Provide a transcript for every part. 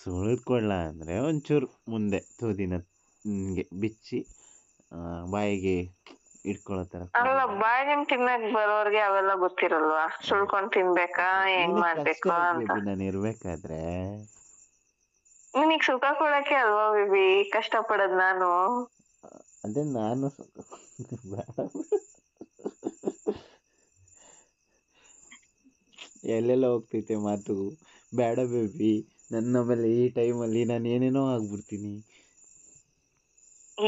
ಸುಳಿದ್ಕೊಳ್ಳ ಅಂದರೆ ಒಂಚೂರು ಮುಂದೆ ತುದಿನ ಹಿಂಗೆ ಬಿಚ್ಚಿ ಆ, ಬಾಯಿಗೆ ಇಟ್ಕೊಳ್ಳೋ ಥರ ಅಲ್ಲ ಬಾಯಿಗೆ ತಿನ್ನಕ್ ಬರೋರ್ಗೆ ಅವೆಲ್ಲ ಗೊತ್ತಿರಲ್ವಾ? ಸುಳ್ಕೊಂಡ್ ತಿನ್ಬೇಕಾ? ಹೆಂಗ್ ಮಾಡ್ಬೇಕು ಅಂತ. ನಾನು ಇರ್ಬೇಕಾದ್ರೆ? ನಿನಗ್ ಸುಖ ಕೊಡಕ್ಕೆ ಅಲ್ವಾ ಬೇಬಿ? ಕಷ್ಟ ಪಡೋದ್ ನಾನು. ಅದೇ ನಾನು ಎಲ್ಲೆಲ್ಲ ಹೋಗ್ತೈತೆ ಮಾತು? ಬೇಡ ಬೇಬಿ. ನನ್ನ ಮೇಲೆ ಈ ಟೈಮಲ್ಲಿ ನಾನು ಏನೇನೋ ಆಗ್ಬಿಡ್ತೀನಿ.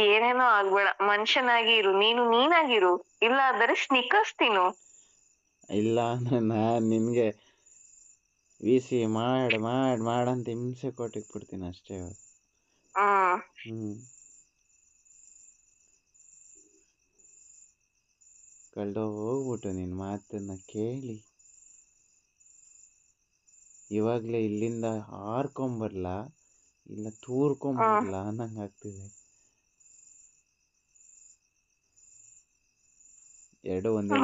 ಏನೇನೋ ಆಗ್ಬೇಡ. ಮನುಷ್ಯನಾಗಿ ಇರು ನೀನು ನೀನಾಗಿರು. ಇಲ್ಲ ಆದರೆ ಸ್ನಿಕರ್ಸ್ ತಿನ್ನು ಇಲ್ಲ ನಾನು ನಿನಗೆ ವಿ ಸಿ ಮಾಡಿ ಮಾಡಿ ಮಾಡಂತ ಹಿಂಸೆ ಕೊಟ್ಟಿಟ್ಬಿಡ್ತೀನಿ ಅಷ್ಟೇ. ಹ್ಮ್. ಹ್ಞೂ ಕಳ್ದೋ ಹೋಗ್ಬಿಟ್ಟು ನಿನ್ನ ಮಾತನ್ನ ಕೇಳಿ. ಇವಾಗಲೇ ಇಲ್ಲಿಂದ ಹಾರ್ಕೊಂಬರ್ಲಾ ಇಲ್ಲ ತೂರ್ಕೊಂಬರ್ಲಾ ಅನ್ನಂಗೆ ಆಗ್ತಿದೆ. ಎರಡು ಒಂದೇ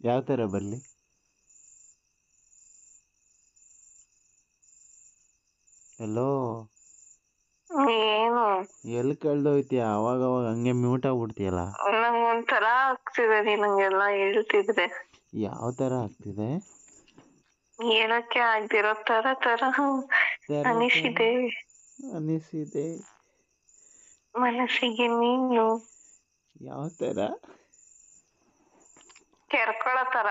ಯಾವ ಥರ ಬರಲಿ? ಹಲೋ ಏನು? ಎಲ್ಲಿ ಕಳ್ದೋಯ್ತೀಯ ಅವಾಗ ಅವಾಗ ಹಂಗೆ ಮ್ಯೂಟ್ ಆಗ್ಬಿಡ್ತೀಯಲ್ಲ? ನಂಗ್ ಒಂಥರ ಆಗ್ತಿದೆ ನಿನಗೆಲ್ಲ ಹೇಳ್ತಿದ್ರೆ. ಯಾವ ತರ ಆಗ್ತಿದೆ? ಹೇಳಕ್ಕೆ ಆಗ್ದಿರೋ ತರ ತರ ಅನಿಸಿದೆ. ಅನಿಸಿದೆ. ಮನಸ್ಸಿಗೆ ನೀನು. ಯಾವ ತರ? ಕೆರ್ಕೊಳೋ ತರ.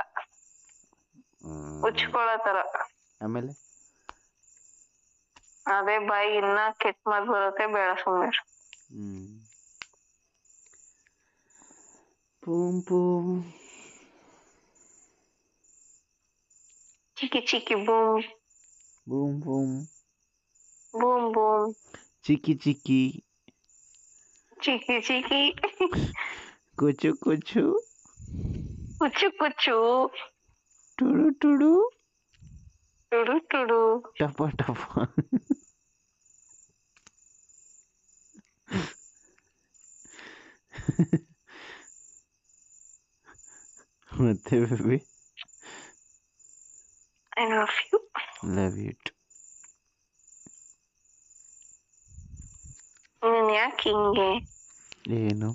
ಉಚ್ಕೊಳ್ಳೋ ತರ. ಆಮೇಲೆ? ಅದೇ ಬಾಯಿ ಇನ್ನ ಕೆಟ್ಟ ಮಾತ್ ಬರುತ್ತೆ ಬೇಡ ಸುಮ್ನೆ ಹ್ಞೂ ಪೂಮ್ ಪೂಮ್ ಚಿಕ್ಕಿ ಚಿಕ್ಕಿ boom boom boom boom boom ಚಿಕ್ಕಿ ಚಿಕ್ಕಿ ಚಿಕ್ಕಿ ಚಿಕ್ಕಿ ಕುಚು ಕುಚು ಕುಚ್ಚು ಕುಚ್ಚು ಟುಡು ಟುಡು ಟುಡು ಟುಡು ಟಪ ಟಪ ಮತ್ತೆ baby I love you love it ನೀನ್ ಯಾಕೆ ಹಿಂಗೆ ಏನು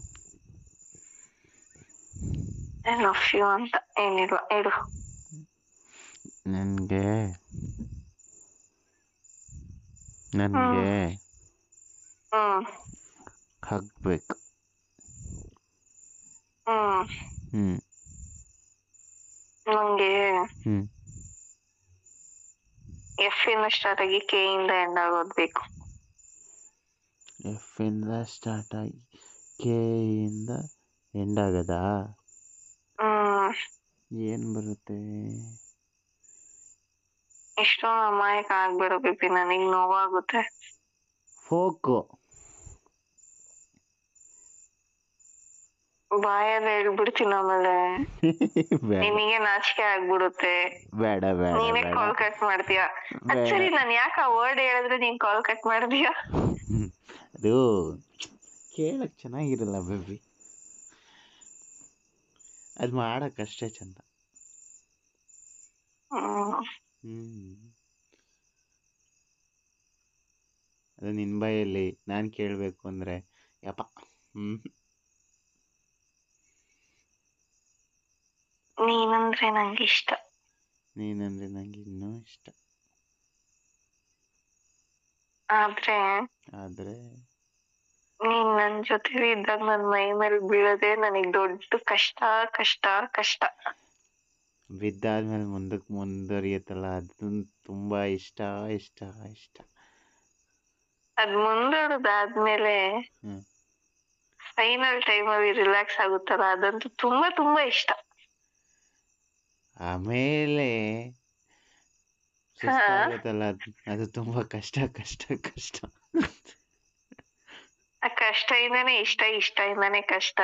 ಐ ಲವ್ ಯು ಅಂತ ಏನಿಲ್ಲ ಹೇಳು ನನಗೆ ನನಗೆ ಹ್ಮ್ ಹಗ್ಬೇಕು ಹ್ಮ್. ನಂಗೆ ಹ್ಞೂ ಎಫ್ ಇಂದ ಸ್ಟಾರ್ಟ್ ಆಗಿ ಕೆ ಇಂದ ಎಂಡ್ ಆಗೋದ್ ಬೇಕು. ಎಫ್ ಇಂದ ಸ್ಟಾರ್ಟ್ ಆಗಿ ಕೆ ಇಂದ ಎಂಡ್ ಆಗದಾ? ಹ್ಮ್. ಏನು ಬರುತ್ತೆ? ಇಷ್ಟೊಂದು ಅಮಾಯಕ ಆಗ್ಬಿಡೋ ಬಿಪಿ ನನಗ್ ನೋವಾಗುತ್ತೆ. ಫೋಕು ಬಾಯಲ್ಲಿ ಹೇಳ್ಬಿಡ್ತೀನಿ ಆಮೇಲೆ. ಬೇಡ. ನಿನಗೆ ನಾಚಿಕೆ ಆಗ್ಬಿಡುತ್ತೆ. ಬೇಡ ಬೇಡ ನೀನೇ ಕಾಲ್ ಕಟ್ ಮಾಡ್ತೀಯ? ಆಕ್ಚುಲಿ ನಾನ್ ಯಾಕ ಆ ವರ್ಡ್ ಹೇಳಿದ್ರೆ ನೀನ್ ಕಾಲ್ ಕಟ್ ಮಾಡ್ತೀಯ? ಹ್ಮ್. ಅದು ಕೇಳಕ್ ಚೆನ್ನಾಗಿರಲ್ಲ ಬೇಬಿ ಅದು ಮಾಡಕ್ಕಷ್ಟೇ ಚಂದ. ಹ್ಮ್. ಹ್ಮ್. ಅದು ನಿನ್ ಬಾಯಲ್ಲಿ ನಾನು ಕೇಳಬೇಕು ಅಂದ್ರೆ ಯಪ್ಪ. ಹ್ಞೂ ನೀನಂದ್ರೆ ನಂಗೆ ಇಷ್ಟ. ನೀನಂದ್ರೆ ನಂಗೆ ಇನ್ನೂ ಇಷ್ಟ. ಆದ್ರೆ ಆದ್ರೆ ನೀನ್ ನನ್ ಜೊತೆ ಇದ್ದಾಗ ನನ್ ಮೈ ಮೇಲೆ ಬೀಳೋದೇ ನನಗ್ ದೊಡ್ಡ ಕಷ್ಟ ಕಷ್ಟ ಕಷ್ಟ. ಬಿದ್ದಾದ್ಮೇಲೆ ಮುಂದಕ್ಕೆ ಮುಂದುವರಿಯುತ್ತಲ್ಲ ಅದನ್ನ ತುಂಬಾ ಇಷ್ಟ ಇಷ್ಟ ಇಷ್ಟ. ಅದ್ ಮುಂದೋದಾದ್ಮೇಲೆ ಹ್ಮ್. ಫೈನಲ್ ಟೈಮ್ ಅಲ್ಲಿ ರಿಲ್ಯಾಕ್ಸ್ ಆಗುತ್ತಲ್ಲ ಅದಂತೂ ತುಂಬಾ ತುಂಬಾ ಇಷ್ಟ. ಆಮೇಲೆ ಸುಸ್ತಾಗುತ್ತಲ್ಲ ಅದು. ತುಂಬಾ ಕಷ್ಟ ಕಷ್ಟ ಕಷ್ಟ. ಕಷ್ಟ ಇಂದಾನೆ ಇಷ್ಟ ಇಷ್ಟ ಇಂದಾನೆ ಕಷ್ಟ.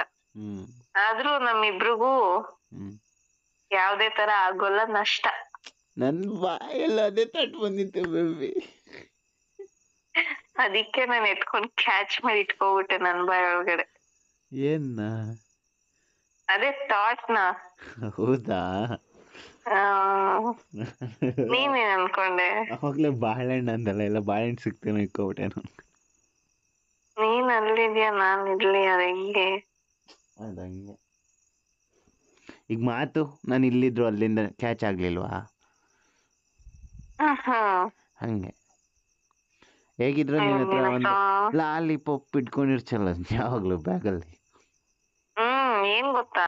ಆದ್ರೂ ನಮ್ಮಿಬ್ರಿಗೂ ಯಾವ್ದೇ ತರ ಆಗೋಲ್ಲ ನಷ್ಟ. ನನ್ ಬಾಯಲ್ಲಿ ಅದೇ ತಟ್ ಬಂದಿತ್ತು ಬೇಬಿ ಅದಕ್ಕೆ ನಾನು ಎತ್ಕೊಂಡ್ ಕ್ಯಾಚ್ ಮಾಡಿ ಇಟ್ಕೋಬಿಟ್ಟೆ ನನ್ ಬಾಯ್ ಒಳಗಡೆ. ಏನ್ನ ಅದೇ ಥಾಟ್ನ. ಹೌದಾ? ನೀನೇನ್ ಅನ್ಕೊಂಡೆ? ಅವಾಗ್ಲೇ ಬಾಳೆಹಣ್ಣು ಅಂದಲ್ಲ ಎಲ್ಲ ಬಾಳೆಹಣ್ಣು ಸಿಗ್ತೇನೆ ಇಕ್ಕೊಬಿಟ್ಟೆ ನಾನು. ನೀನ್ ಅಲ್ಲಿದ್ಯಾ ನಾನ್ ಇರ್ಲಿ ಅದು ಹೆಂಗೆ? ಅದಂಗೆ ಈಗ ಮಾತು ನಾನು ಇಲ್ಲಿದ್ರು ಅಲ್ಲಿಂದ ಕ್ಯಾಚ್ ಆಗ್ಲಿಲ್ವಾ? ಹಂಗೆ. ಹೇಗಿದ್ರು ನಿನ್ನ ಹತ್ರ ಒಂದು ಲಾಲಿಪಾಪ್ ಇಟ್ಕೊಂಡಿರ್ಚಲ್ಲ ಯಾವಾಗಲೂ ಬ್ಯಾಗಲ್ಲಿ? ಹ್ಮ್ ಏನ್ ಗೊತ್ತಾ?